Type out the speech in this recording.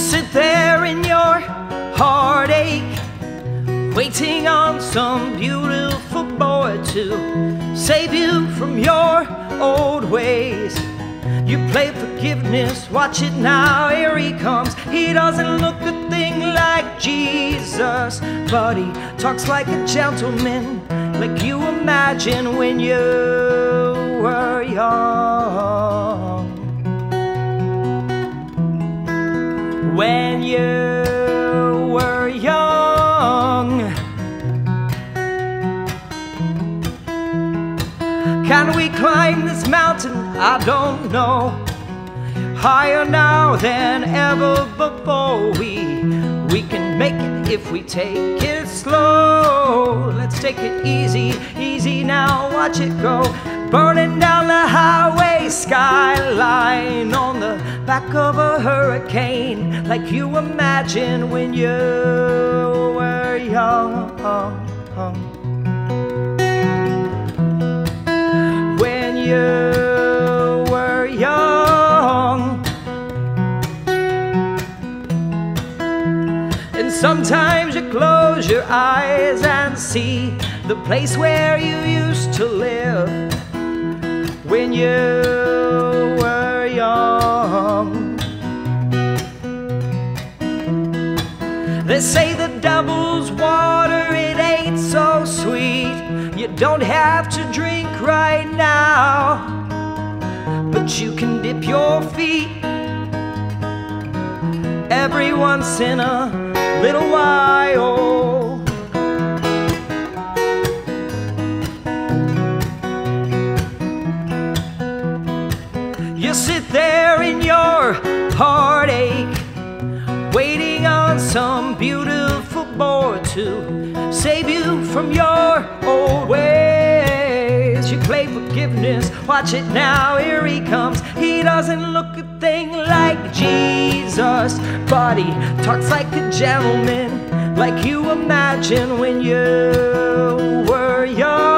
sit there in your heartache, waiting on some beautiful boy to save you from your old ways. You play forgiveness, watch it now, here he comes. He doesn't look a thing like Jesus, but he talks like a gentleman, like you imagine when you were young. When you were young. Can we climb this mountain? I don't know. Higher now than ever before. We we can make it if we take it slow. Let's take it easy, easy now. Watch it go. Burning down the highway skyline on the back of a hurricane, like you imagine when you were young when you were young. And sometimes you close your eyes and see the place where you used to live when you They say the devil's water, it ain't so sweet. You don't have to drink right now, but you can dip your feet every once in a little while. You sit there in your heartache waiting on some beautiful boy to save you from your old ways. You play forgiveness, watch it now, here he comes. He doesn't look a thing like Jesus, but he talks like a gentleman, like you imagine when you were young.